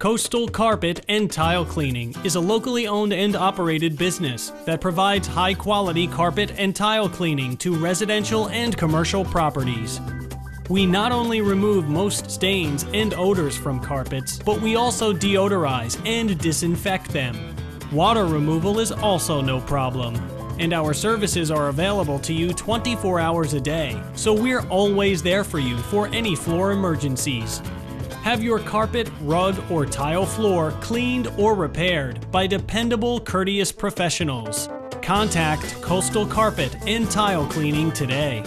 Coastal Carpet and Tile Cleaning is a locally owned and operated business that provides high quality carpet and tile cleaning to residential and commercial properties. We not only remove most stains and odors from carpets, but we also deodorize and disinfect them. Water removal is also no problem, and our services are available to you 24 hours a day, so we're always there for you for any floor emergencies. Have your carpet, rug, or tile floor cleaned or repaired by dependable, courteous professionals. Contact Coastal Carpet and Tile Cleaning today.